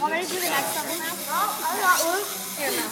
Want me to do the next one now? I got one. Here.